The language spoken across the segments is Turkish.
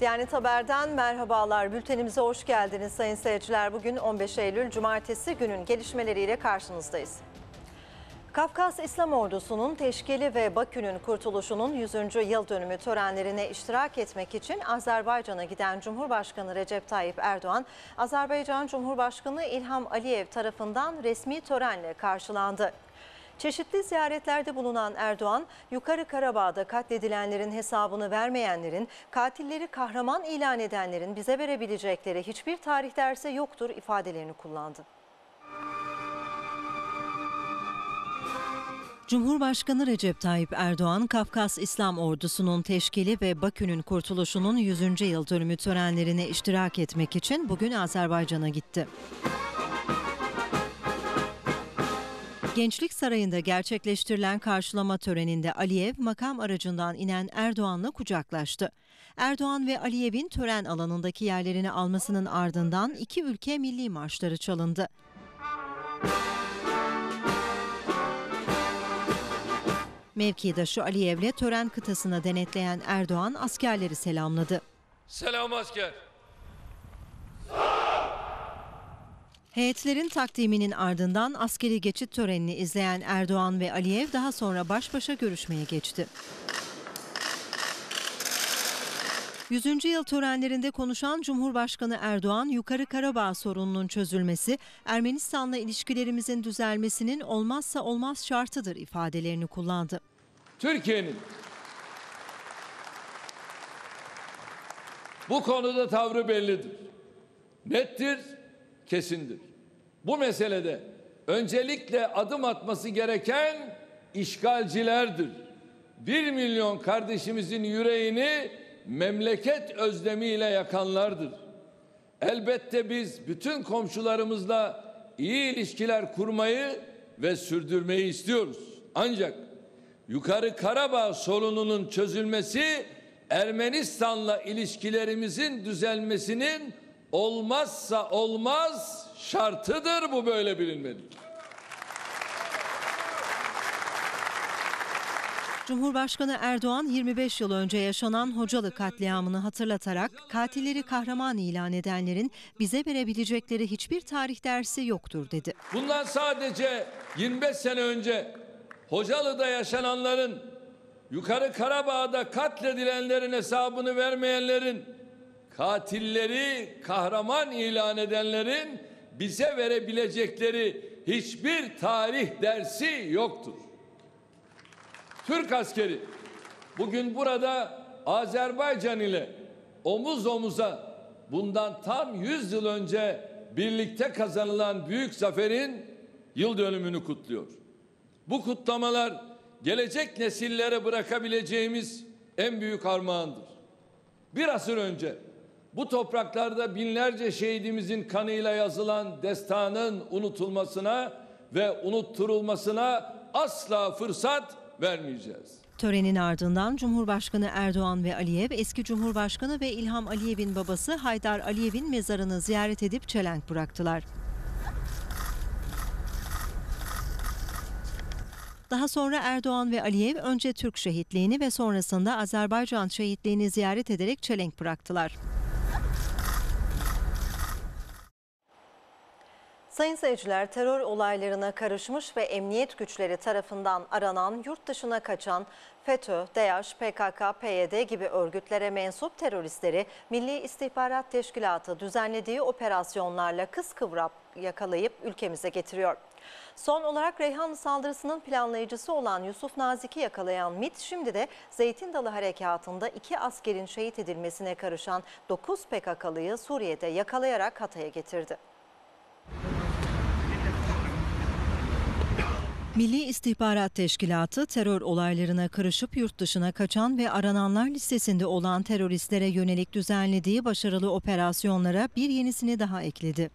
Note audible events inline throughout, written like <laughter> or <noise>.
Diyanet Haber'den merhabalar. Bültenimize hoş geldiniz sayın seyirciler. Bugün 15 Eylül Cumartesi günün gelişmeleriyle karşınızdayız. Kafkas İslam Ordusu'nun teşkili ve Bakü'nün kurtuluşunun 100. yıl dönümü törenlerine iştirak etmek için Azerbaycan'a giden Cumhurbaşkanı Recep Tayyip Erdoğan, Azerbaycan Cumhurbaşkanı İlham Aliyev tarafından resmi törenle karşılandı. Çeşitli ziyaretlerde bulunan Erdoğan, Yukarı Karabağ'da katledilenlerin hesabını vermeyenlerin, katilleri kahraman ilan edenlerin bize verebilecekleri hiçbir tarih dersi yoktur ifadelerini kullandı. Cumhurbaşkanı Recep Tayyip Erdoğan, Kafkas İslam Ordusu'nun teşkili ve Bakü'nün kurtuluşunun 100. yıl dönümü törenlerine iştirak etmek için bugün Azerbaycan'a gitti. Gençlik Sarayı'nda gerçekleştirilen karşılama töreninde Aliyev makam aracından inen Erdoğan'la kucaklaştı. Erdoğan ve Aliyev'in tören alanındaki yerlerini almasının ardından iki ülke milli marşları çalındı. Mevkidaşı Aliyev'le tören kıtasına denetleyen Erdoğan askerleri selamladı. Selam asker. Heyetlerin takdiminin ardından askeri geçit törenini izleyen Erdoğan ve Aliyev daha sonra baş başa görüşmeye geçti. 100. yıl törenlerinde konuşan Cumhurbaşkanı Erdoğan, Yukarı Karabağ sorununun çözülmesi, Ermenistan'la ilişkilerimizin düzelmesinin olmazsa olmaz şartıdır ifadelerini kullandı. Türkiye'nin bu konuda tavrı bellidir. Nettir, kesindir. Bu meselede öncelikle adım atması gereken işgalcilerdir. Bir milyon kardeşimizin yüreğini memleket özlemiyle yakanlardır. Elbette biz bütün komşularımızla iyi ilişkiler kurmayı ve sürdürmeyi istiyoruz. Ancak Yukarı Karabağ sorununun çözülmesi Ermenistan'la ilişkilerimizin düzelmesinin olmazsa olmaz şartıdır bu böyle bilinmeli. Cumhurbaşkanı Erdoğan 25 yıl önce yaşanan Hocalı katliamını hatırlatarak katilleri kahraman ilan edenlerin bize verebilecekleri hiçbir tarih dersi yoktur dedi. Bundan sadece 25 sene önce Hocalı'da yaşananların, Yukarı Karabağ'da katledilenlerin hesabını vermeyenlerin, katilleri kahraman ilan edenlerin bize verebilecekleri hiçbir tarih dersi yoktur. Türk askeri bugün burada Azerbaycan ile omuz omuza bundan tam 100 yıl önce birlikte kazanılan büyük zaferin yıl dönümünü kutluyor. Bu kutlamalar gelecek nesillere bırakabileceğimiz en büyük armağandır. Bir asır önce bu topraklarda binlerce şehidimizin kanıyla yazılan destanın unutulmasına ve unutturulmasına asla fırsat vermeyeceğiz. Törenin ardından Cumhurbaşkanı Erdoğan ve Aliyev eski Cumhurbaşkanı ve İlham Aliyev'in babası Haydar Aliyev'in mezarını ziyaret edip çelenk bıraktılar. Daha sonra Erdoğan ve Aliyev önce Türk şehitliğini ve sonrasında Azerbaycan şehitliğini ziyaret ederek çelenk bıraktılar. Sayın seyirciler, terör olaylarına karışmış ve emniyet güçleri tarafından aranan, yurt dışına kaçan FETÖ, DEAŞ, PKK, PYD gibi örgütlere mensup teröristleri Milli İstihbarat Teşkilatı düzenlediği operasyonlarla kıskıvrap yakalayıp ülkemize getiriyor. Son olarak Reyhanlı saldırısının planlayıcısı olan Yusuf Nazik'i yakalayan MIT şimdi de Zeytin Dalı Harekatı'nda iki askerin şehit edilmesine karışan 9 PKK'lıyı Suriye'de yakalayarak Hatay'a getirdi. Milli İstihbarat Teşkilatı terör olaylarına karışıp yurt dışına kaçan ve arananlar listesinde olan teröristlere yönelik düzenlediği başarılı operasyonlara bir yenisini daha ekledi.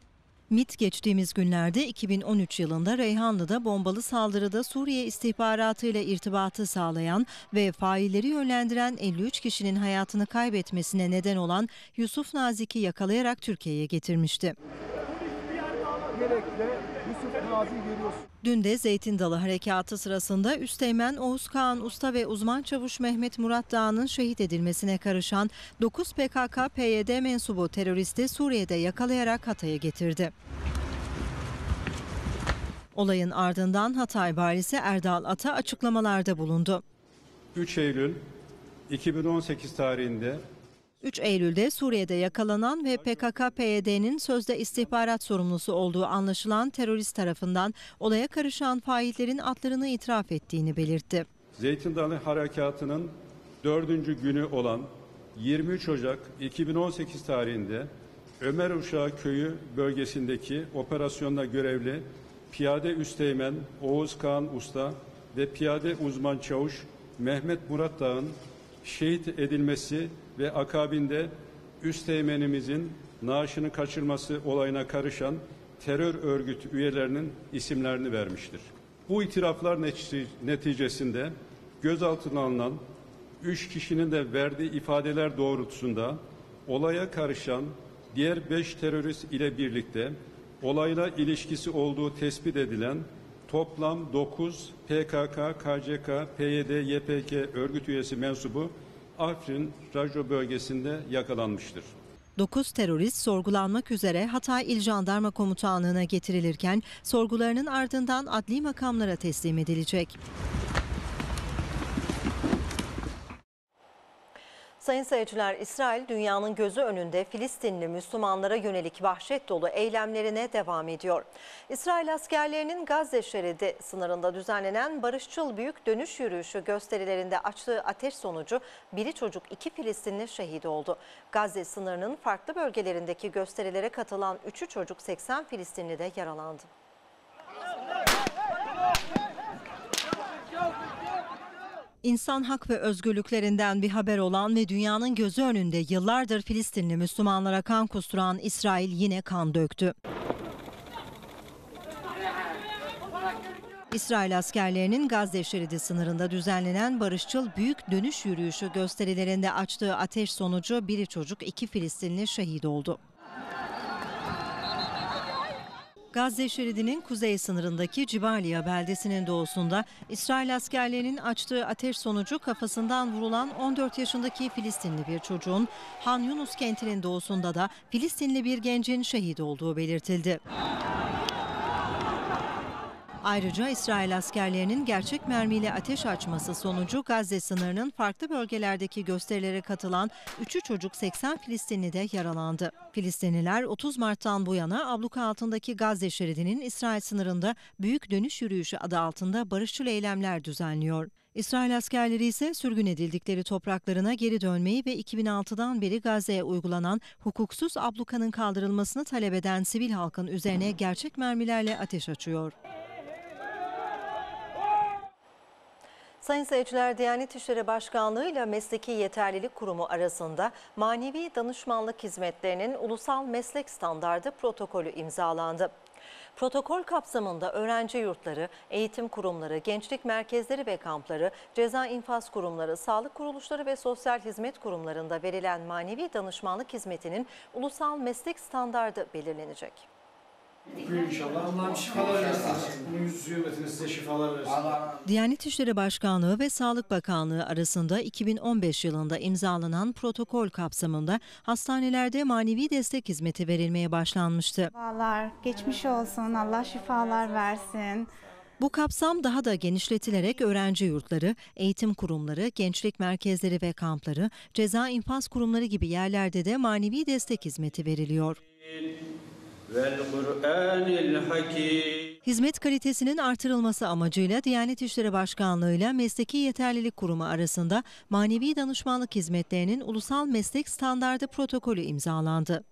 MIT geçtiğimiz günlerde 2013 yılında Reyhanlı'da bombalı saldırıda Suriye istihbaratıyla irtibatı sağlayan ve failleri yönlendiren 53 kişinin hayatını kaybetmesine neden olan Yusuf Nazik'i yakalayarak Türkiye'ye getirmişti. Gerekle Yusuf Nazi görüyorsunuz. Dün de Zeytin Dalı Harekatı sırasında Üsteğmen Oğuz Kağan Usta ve uzman çavuş Mehmet Murat Dağ'ın şehit edilmesine karışan 9 PKK-PYD mensubu teröristi Suriye'de yakalayarak Hatay'a getirdi. Olayın ardından Hatay valisi Erdal Ata açıklamalarda bulundu. 3 Eylül 2018 tarihinde 3 Eylül'de Suriye'de yakalanan ve PKK-PYD'nin sözde istihbarat sorumlusu olduğu anlaşılan terörist tarafından olaya karışan faillerin adlarını itiraf ettiğini belirtti. Zeytin Dalı Harekatı'nın dördüncü günü olan 23 Ocak 2018 tarihinde Ömer Uşağı Köyü bölgesindeki operasyonda görevli Piyade Üsteğmen Oğuz Kağan Usta ve Piyade Uzman Çavuş Mehmet Murat Dağ'ın şehit edilmesi ve akabinde Üsteğmenimizin naaşını kaçırması olayına karışan terör örgütü üyelerinin isimlerini vermiştir. Bu itiraflar netice- neticesinde gözaltına alınan 3 kişinin de verdiği ifadeler doğrultusunda olaya karışan diğer 5 terörist ile birlikte olayla ilişkisi olduğu tespit edilen toplam 9 PKK, KCK, PYD, YPG örgüt üyesi mensubu Afrin Rajo bölgesinde yakalanmıştır. 9 terörist sorgulanmak üzere Hatay İl Jandarma Komutanlığı'na getirilirken sorgularının ardından adli makamlara teslim edilecek. Sayın seyirciler, İsrail dünyanın gözü önünde Filistinli Müslümanlara yönelik vahşet dolu eylemlerine devam ediyor. İsrail askerlerinin Gazze şeridi sınırında düzenlenen barışçıl büyük dönüş yürüyüşü gösterilerinde açtığı ateş sonucu biri çocuk iki Filistinli şehit oldu. Gazze sınırının farklı bölgelerindeki gösterilere katılan üçü çocuk 80 Filistinli de yaralandı. İnsan hak ve özgürlüklerinden bir haber olan ve dünyanın gözü önünde yıllardır Filistinli Müslümanlara kan kusturan İsrail yine kan döktü. İsrail askerlerinin Gazze şeridi sınırında düzenlenen barışçıl büyük dönüş yürüyüşü gösterilerinde açtığı ateş sonucu biri çocuk iki Filistinli şehit oldu. Gazze şeridinin kuzey sınırındaki Cibaliya beldesinin doğusunda İsrail askerlerinin açtığı ateş sonucu kafasından vurulan 14 yaşındaki Filistinli bir çocuğun Han Yunus kentinin doğusunda da Filistinli bir gencin şehit olduğu belirtildi. Ayrıca İsrail askerlerinin gerçek mermiyle ateş açması sonucu Gazze sınırının farklı bölgelerdeki gösterilere katılan 3'ü çocuk 80 Filistinli de yaralandı. Filistinliler 30 Mart'tan bu yana abluka altındaki Gazze şeridinin İsrail sınırında Büyük Dönüş Yürüyüşü adı altında barışçıl eylemler düzenliyor. İsrail askerleri ise sürgün edildikleri topraklarına geri dönmeyi ve 2006'dan beri Gazze'ye uygulanan hukuksuz ablukanın kaldırılmasını talep eden sivil halkın üzerine gerçek mermilerle ateş açıyor. Sayın seyirciler, Diyanet İşleri Başkanlığı ile Mesleki Yeterlilik Kurumu arasında manevi danışmanlık hizmetlerinin ulusal meslek standardı protokolü imzalandı. Protokol kapsamında öğrenci yurtları, eğitim kurumları, gençlik merkezleri ve kampları, ceza infaz kurumları, sağlık kuruluşları ve sosyal hizmet kurumlarında verilen manevi danışmanlık hizmetinin ulusal meslek standardı belirlenecek. Bugün inşallah Allah'ım şifalar versin. Yüz hürmetine size şifalar versin. Diyanet İşleri Başkanlığı ve Sağlık Bakanlığı arasında 2015 yılında imzalanan protokol kapsamında hastanelerde manevi destek hizmeti verilmeye başlanmıştı. Şifalar, geçmiş olsun, Allah şifalar versin. Bu kapsam daha da genişletilerek öğrenci yurtları, eğitim kurumları, gençlik merkezleri ve kampları, ceza infaz kurumları gibi yerlerde de manevi destek hizmeti veriliyor. Hizmet kalitesinin artırılması amacıyla Diyanet İşleri Başkanlığı ile Mesleki Yeterlilik Kurumu arasında manevi danışmanlık hizmetlerinin ulusal meslek standardı protokolü imzalandı.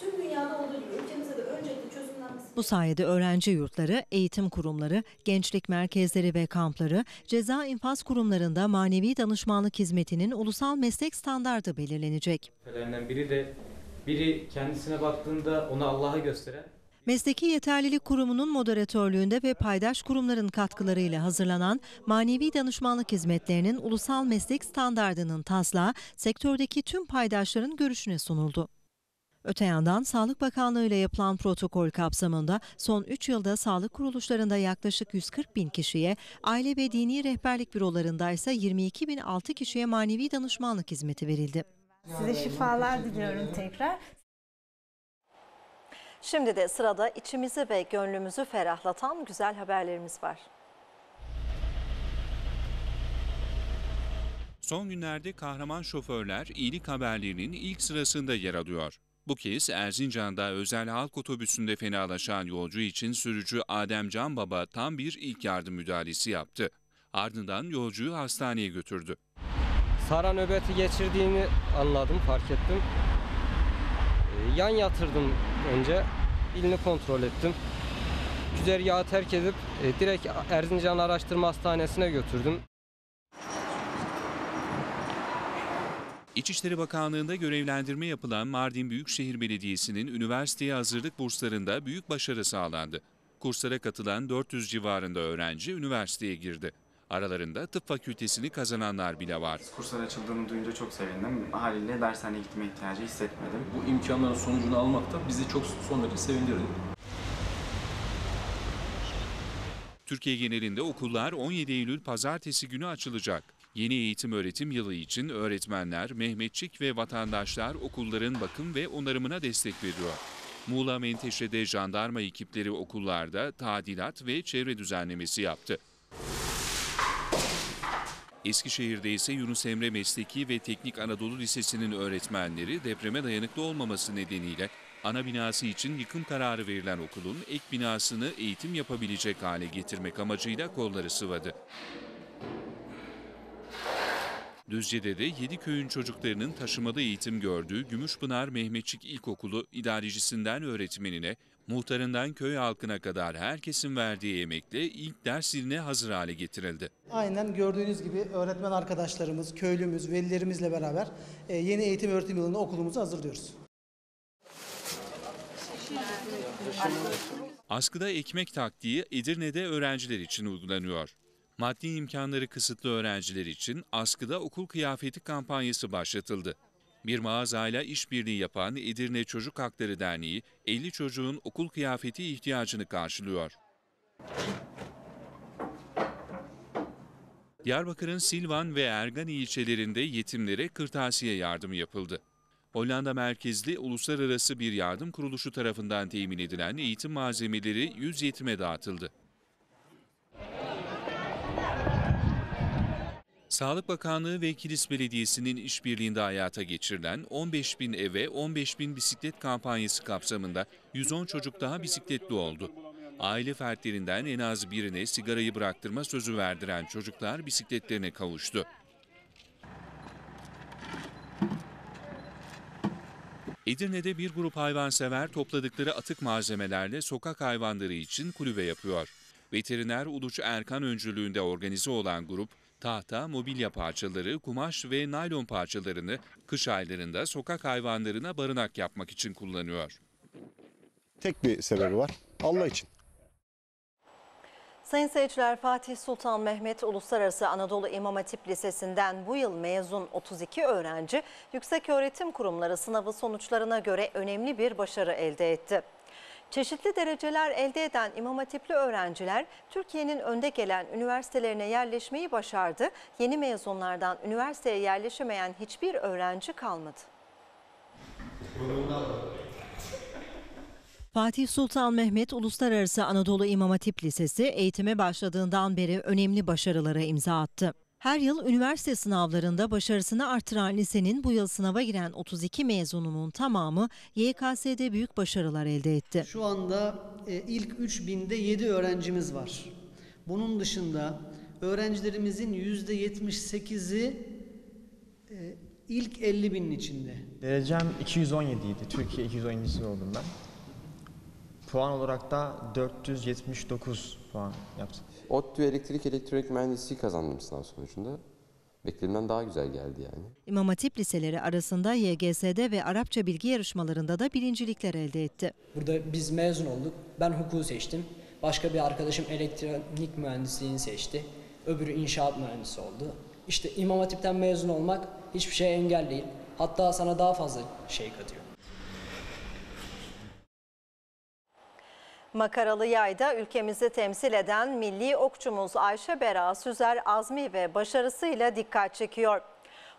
Tüm dünyada olduğu gibi ülkemizde de öncelikle çözümlenmesi... Bu sayede öğrenci yurtları, eğitim kurumları, gençlik merkezleri ve kampları, ceza infaz kurumlarında manevi danışmanlık hizmetinin ulusal meslek standardı belirlenecek. Biri de biri kendisine baktığında onu Allah'a gösteren Mesleki Yeterlilik Kurumu'nun moderatörlüğünde ve paydaş kurumların katkılarıyla hazırlanan manevi danışmanlık hizmetlerinin ulusal meslek standardının taslağı sektördeki tüm paydaşların görüşüne sunuldu. Öte yandan Sağlık Bakanlığı ile yapılan protokol kapsamında son 3 yılda sağlık kuruluşlarında yaklaşık 140 bin kişiye, aile ve dini rehberlik bürolarında ise 22 bin 6 kişiye manevi danışmanlık hizmeti verildi. Size şifalar diliyorum tekrar. Şimdi de sırada içimizi ve gönlümüzü ferahlatan güzel haberlerimiz var. Son günlerde kahraman şoförler iyilik haberlerinin ilk sırasında yer alıyor. Bu kez Erzincan'da özel halk otobüsünde fenalaşan yolcu için sürücü Adem Can Baba tam bir ilk yardım müdahalesi yaptı. Ardından yolcuyu hastaneye götürdü. Sara nöbeti geçirdiğini anladım, fark ettim. Ee, Yan yatırdım önce, dilini kontrol ettim. Güzergahı terk edip e, direkt Erzincan Araştırma Hastanesi'ne götürdüm. İçişleri Bakanlığı'nda görevlendirme yapılan Mardin Büyükşehir Belediyesi'nin üniversiteye hazırlık burslarında büyük başarı sağlandı. Kurslara katılan 400 civarında öğrenci üniversiteye girdi. Aralarında tıp fakültesini kazananlar bile var. Kurslar açıldığını duyunca çok sevindim. Haliyle dershaneye gitme ihtiyacı hissetmedim. Bu imkanların sonucunu almak da bizi çok son derece sevindirdi. Türkiye genelinde okullar 17 Eylül pazartesi günü açılacak. Yeni eğitim öğretim yılı için öğretmenler, Mehmetçik ve vatandaşlar okulların bakım ve onarımına destek veriyor. Muğla Menteşe'de jandarma ekipleri okullarda tadilat ve çevre düzenlemesi yaptı. Eskişehir'de ise Yunus Emre Mesleki ve Teknik Anadolu Lisesi'nin öğretmenleri depreme dayanıklı olmaması nedeniyle ana binası için yıkım kararı verilen okulun ek binasını eğitim yapabilecek hale getirmek amacıyla kolları sıvadı. Düzce'de de 7 köyün çocuklarının taşımada eğitim gördüğü Gümüşpınar Mehmetçik İlkokulu idarecisinden öğretmenine, muhtarından köy halkına kadar herkesin verdiği emekle ilk ders ziline hazır hale getirildi. Aynen gördüğünüz gibi öğretmen arkadaşlarımız, köylümüz, velilerimizle beraber e, yeni eğitim öğretim yılında okulumuzu hazırlıyoruz. Askıda ekmek taktiği Edirne'de öğrenciler için uygulanıyor. Maddi imkanları kısıtlı öğrenciler için askıda okul kıyafeti kampanyası başlatıldı. Bir mağazayla işbirliği yapan Edirne Çocuk Hakları Derneği 50 çocuğun okul kıyafeti ihtiyacını karşılıyor. Diyarbakır'ın Silvan ve Ergani ilçelerinde yetimlere kırtasiye yardımı yapıldı. Hollanda merkezli uluslararası bir yardım kuruluşu tarafından temin edilen eğitim malzemeleri 100 yetime dağıtıldı. Sağlık Bakanlığı ve Kilis Belediyesi'nin işbirliğinde hayata geçirilen 15 bin eve 15 bin bisiklet kampanyası kapsamında 110 çocuk daha bisikletli oldu. Aile fertlerinden en az birine sigarayı bıraktırma sözü verdiren çocuklar bisikletlerine kavuştu. Edirne'de bir grup hayvansever topladıkları atık malzemelerle sokak hayvanları için kulübe yapıyor. Veteriner Uluç Erkan öncülüğünde organize olan grup, tahta, mobilya parçaları, kumaş ve naylon parçalarını kış aylarında sokak hayvanlarına barınak yapmak için kullanıyor. Tek bir sebebi var. Allah için. Sayın seyirciler Fatih Sultan Mehmet Uluslararası Anadolu İmam Hatip Lisesi'nden bu yıl mezun 32 öğrenci yükseköğretim kurumları sınavı sonuçlarına göre önemli bir başarı elde etti. Çeşitli dereceler elde eden İmam Hatipli öğrenciler Türkiye'nin önde gelen üniversitelerine yerleşmeyi başardı. Yeni mezunlardan üniversiteye yerleşemeyen hiçbir öğrenci kalmadı. Fatih Sultan Mehmet Uluslararası Anadolu İmam Hatip Lisesi eğitime başladığından beri önemli başarılara imza attı. Her yıl üniversite sınavlarında başarısını artıran lisenin bu yıl sınava giren 32 mezununun tamamı YKS'de büyük başarılar elde etti. Şu anda e, ilk 3000'de 7 öğrencimiz var. Bunun dışında öğrencilerimizin %78'i e, ilk 50 binin içinde. Derecem 217 idi. Türkiye 217'si oldum ben. Puan olarak da 479 puan yaptım. ODTÜ elektrik elektronik mühendisliği kazandım sınav sonucunda. Beklediğimden daha güzel geldi yani. İmam Hatip liseleri arasında YGS'de ve Arapça bilgi yarışmalarında da birincilikler elde etti. Burada biz mezun olduk. Ben hukuku seçtim. Başka bir arkadaşım elektronik mühendisliğini seçti. Öbürü inşaat mühendisi oldu. İşte İmam Hatip'ten mezun olmak hiçbir şeye engel değil. Hatta sana daha fazla şey katıyor. Makaralı Yay'da ülkemizi temsil eden milli okçumuz Ayşe Bera Süzer azmi ve başarısıyla dikkat çekiyor.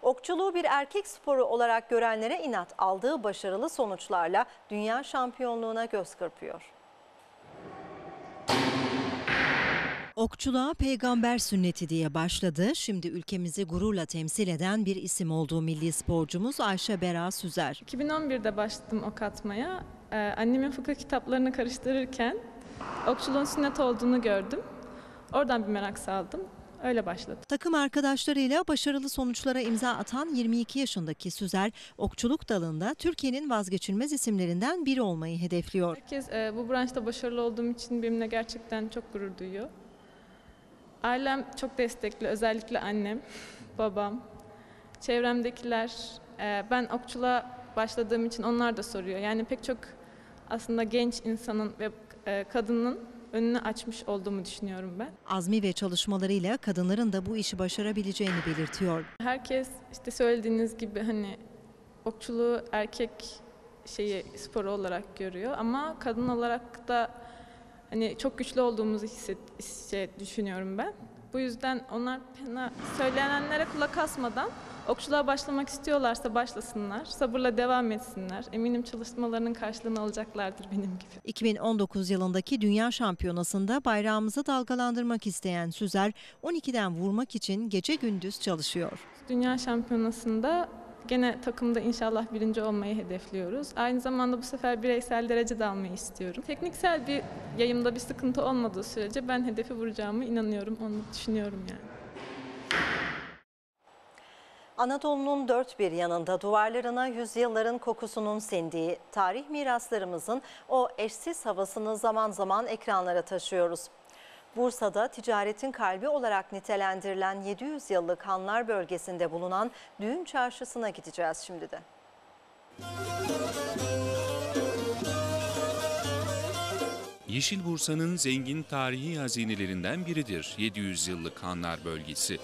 Okçuluğu bir erkek sporu olarak görenlere inat aldığı başarılı sonuçlarla dünya şampiyonluğuna göz kırpıyor. Okçuluğa peygamber sünneti diye başladı. Şimdi ülkemizi gururla temsil eden bir isim olduğu milli sporcumuz Ayşe Bera Süzer. 2011'de başladım ok atmaya. Ee, annemin fıkıh kitaplarını karıştırırken okçuluğun sünnet olduğunu gördüm. Oradan bir merak saldım. Öyle başladı. Takım arkadaşlarıyla başarılı sonuçlara imza atan 22 yaşındaki Süzer, okçuluk dalında Türkiye'nin vazgeçilmez isimlerinden biri olmayı hedefliyor. Herkes e, bu branşta başarılı olduğum için benimle gerçekten çok gurur duyuyor. Ailem çok destekli, özellikle annem, <laughs> babam, çevremdekiler. e, ben okçuluğa başladığım için onlar da soruyor. Yani pek çok aslında genç insanın ve e, kadının önünü açmış olduğumu düşünüyorum ben. Azmi ve çalışmalarıyla kadınların da bu işi başarabileceğini belirtiyor. Herkes işte söylediğiniz gibi hani okçuluğu erkek şeyi sporu olarak görüyor ama kadın olarak da hani çok güçlü olduğumuzu hisset, şey düşünüyorum ben. Bu yüzden onlar söylenenlere kulak asmadan okçuluğa başlamak istiyorlarsa başlasınlar. Sabırla devam etsinler. Eminim çalışmalarının karşılığını alacaklardır benim gibi. 2019 yılındaki Dünya Şampiyonası'nda bayrağımızı dalgalandırmak isteyen Süzer, 12'den vurmak için gece gündüz çalışıyor. Dünya Şampiyonası'nda gene takımda inşallah birinci olmayı hedefliyoruz. Aynı zamanda bu sefer bireysel derece de almayı istiyorum. Tekniksel bir yayımda bir sıkıntı olmadığı sürece ben hedefi vuracağımı inanıyorum, onu düşünüyorum yani. Anadolu'nun dört bir yanında duvarlarına yüzyılların kokusunun sindiği tarih miraslarımızın o eşsiz havasını zaman zaman ekranlara taşıyoruz. Bursa'da ticaretin kalbi olarak nitelendirilen 700 yıllık Hanlar bölgesinde bulunan düğün çarşısına gideceğiz şimdi de. Yeşil Bursa'nın zengin tarihi hazinelerinden biridir 700 yıllık Hanlar bölgesi.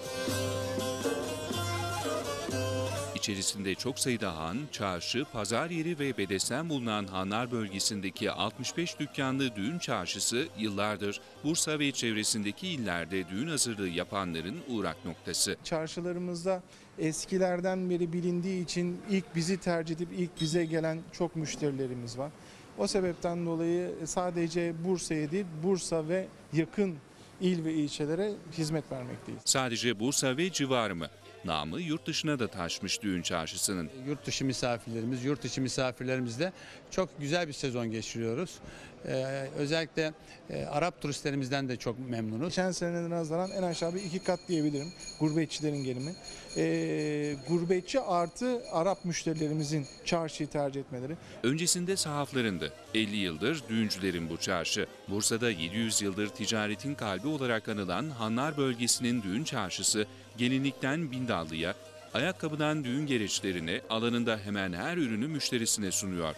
İçerisinde çok sayıda han, çarşı, pazar yeri ve bedesten bulunan Hanlar bölgesindeki 65 dükkanlı düğün çarşısı yıllardır Bursa ve çevresindeki illerde düğün hazırlığı yapanların uğrak noktası. Çarşılarımızda eskilerden beri bilindiği için ilk bizi tercih edip ilk bize gelen çok müşterilerimiz var. O sebepten dolayı sadece Bursa'ya değil Bursa ve yakın il ve ilçelere hizmet vermekteyiz. Sadece Bursa ve civarı mı? Namı yurt dışına da taşmış düğün çarşısının. Yurt dışı misafirlerimiz, yurt içi misafirlerimizle çok güzel bir sezon geçiriyoruz. Ee, özellikle e, Arap turistlerimizden de çok memnunuz. Geçen seneden nazaran en aşağı bir iki kat diyebilirim gurbetçilerin gelimi. Ee, gurbetçi artı Arap müşterilerimizin çarşıyı tercih etmeleri. Öncesinde sahaflarındı. 50 yıldır düğüncülerin bu çarşı. Bursa'da 700 yıldır ticaretin kalbi olarak anılan Hanlar bölgesinin düğün çarşısı gelinlikten bindallıya, ayakkabıdan düğün gereçlerine alanında hemen her ürünü müşterisine sunuyor.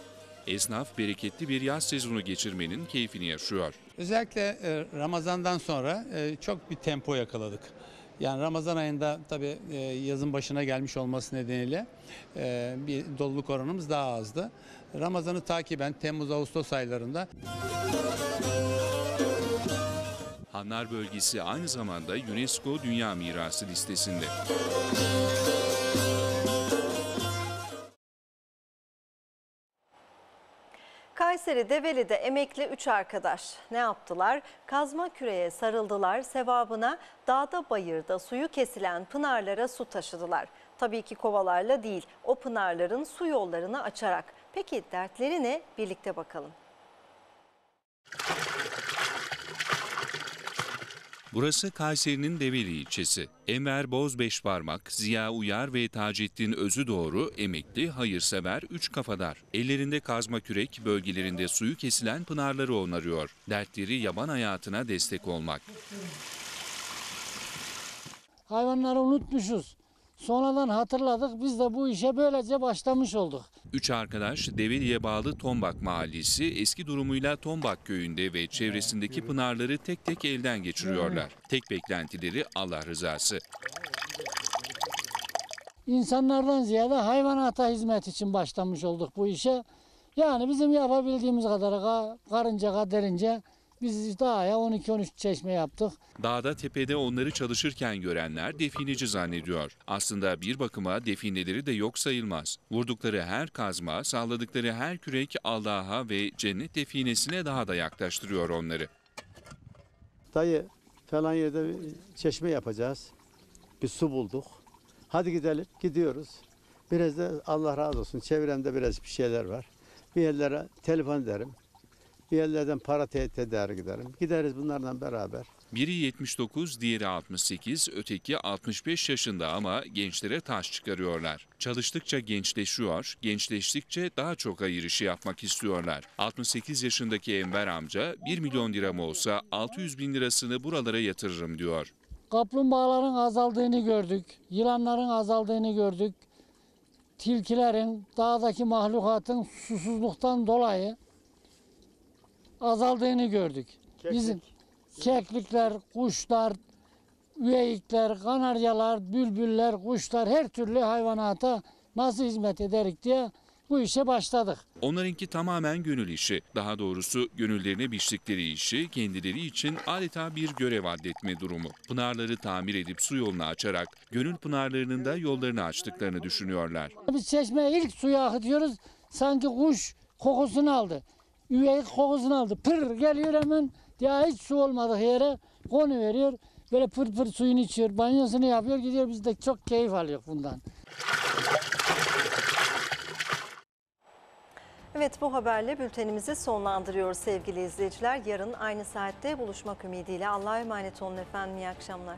Esnaf bereketli bir yaz sezonu geçirmenin keyfini yaşıyor. Özellikle e, Ramazan'dan sonra e, çok bir tempo yakaladık. Yani Ramazan ayında tabii e, yazın başına gelmiş olması nedeniyle bir doluluk oranımız daha azdı. Ramazan'ı takiben Temmuz-Ağustos aylarında Hanlar bölgesi aynı zamanda UNESCO Dünya Mirası listesinde. Kayseri Develi'de emekli 3 arkadaş ne yaptılar? Kazma küreye sarıldılar, sevabına dağda bayırda suyu kesilen pınarlara su taşıdılar. Tabii ki kovalarla değil, o pınarların su yollarını açarak. Peki dertleri ne? Birlikte bakalım. Burası Kayseri'nin Develi ilçesi. Enver Boz Beşparmak, Ziya Uyar ve Taceddin Özü doğru emekli, hayırsever, üç kafadar. Ellerinde kazma kürek, bölgelerinde suyu kesilen pınarları onarıyor. Dertleri yaban hayatına destek olmak. Hayvanları unutmuşuz. Sonradan hatırladık. Biz de bu işe böylece başlamış olduk. Üç arkadaş Develi'ye bağlı Tombak Mahallesi eski durumuyla Tombak köyünde ve çevresindeki pınarları tek tek elden geçiriyorlar. Tek beklentileri Allah rızası. İnsanlardan ziyade hayvanata hizmet için başlamış olduk bu işe. Yani bizim yapabildiğimiz kadar ka- karınca kaderince biz daha ya 12-13 çeşme yaptık. Dağda tepede onları çalışırken görenler defineci zannediyor. Aslında bir bakıma defineleri de yok sayılmaz. Vurdukları her kazma, salladıkları her kürek Allah'a ve cennet definesine daha da yaklaştırıyor onları. Dayı falan yerde bir çeşme yapacağız. Bir su bulduk. Hadi gidelim. Gidiyoruz. Biraz da Allah razı olsun. Çevremde biraz bir şeyler var. Bir yerlere telefon ederim. Bir yerlerden para te- tedarik ederim. Gideriz bunlarla beraber. Biri 79, diğeri 68, öteki 65 yaşında ama gençlere taş çıkarıyorlar. Çalıştıkça gençleşiyor, gençleştikçe daha çok hayır işi yapmak istiyorlar. 68 yaşındaki Enver amca 1 milyon liram olsa 600 bin lirasını buralara yatırırım diyor. Kaplumbağaların azaldığını gördük. Yılanların azaldığını gördük. Tilkilerin, dağdaki mahlukatın susuzluktan dolayı azaldığını gördük. Bizim keklikler, kuşlar, üveyikler, kanaryalar, bülbüller, kuşlar her türlü hayvanata nasıl hizmet ederik diye bu işe başladık. Onlarınki tamamen gönül işi. Daha doğrusu gönüllerine biçtikleri işi kendileri için adeta bir görev addetme durumu. Pınarları tamir edip su yolunu açarak gönül pınarlarının da yollarını açtıklarını düşünüyorlar. Biz çeşmeye ilk suyu akıtıyoruz. Sanki kuş kokusunu aldı. Üveyik kokusunu aldı. Pır geliyor hemen. Ya hiç su olmadık yere konu veriyor. Böyle pır pır suyunu içiyor. Banyosunu yapıyor gidiyor. Biz de çok keyif alıyoruz bundan. Evet bu haberle bültenimizi sonlandırıyoruz sevgili izleyiciler. Yarın aynı saatte buluşmak ümidiyle Allah'a emanet olun efendim. İyi akşamlar.